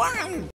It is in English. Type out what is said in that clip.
one.